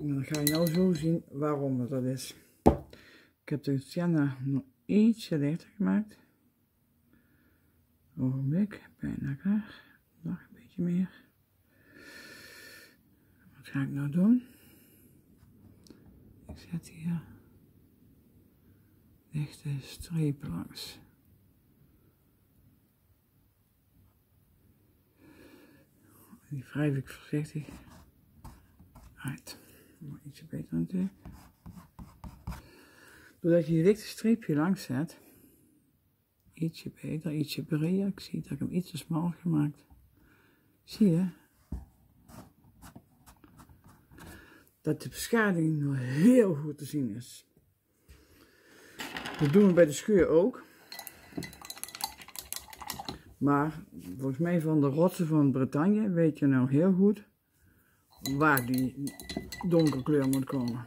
Dan ga je nou zo zien waarom dat is. Ik heb de sienna nog ietsje lichter gemaakt. Ogenblik, bijna klaar. Nog een beetje meer. Wat ga ik nou doen? Ik zet hier lichte streep langs. Die wrijf ik voorzichtig uit. Doordat je die lichte streepje langs zet, ietsje beter, ietsje breder. Ik zie dat ik hem iets te smal gemaakt. Zie je? Dat de beschadiging nog heel goed te zien is. Dat doen we bij de scheur ook. Maar volgens mij van de rotsen van Bretagne weet je nou heel goed waar die donkere kleur moet komen.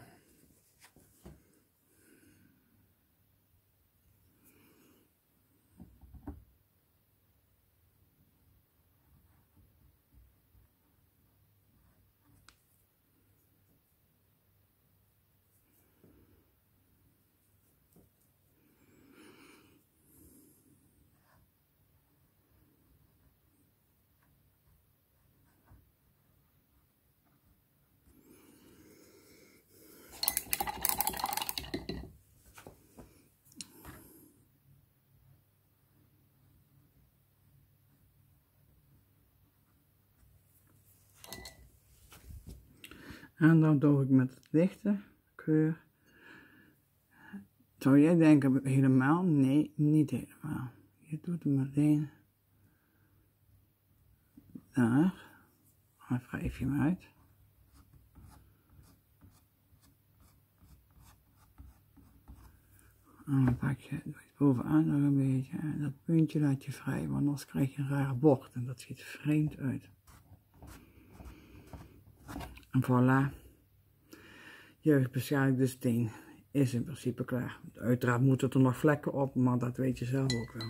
En dan doe ik met het lichte kleur. Zou jij denken helemaal? Nee, niet helemaal. Je doet hem alleen daar. Dan wrijf je hem uit. En dan pak je het bovenaan nog een beetje. En dat puntje laat je vrij, want anders krijg je een rare bocht. En dat ziet vreemd uit. En voilà. Jeugdbeschadigde steen is in principe klaar. Uiteraard moeten er nog vlekken op, maar dat weet je zelf ook wel.